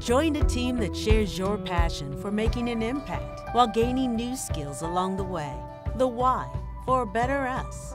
Join a team that shares your passion for making an impact while gaining new skills along the way. The Y for a better us.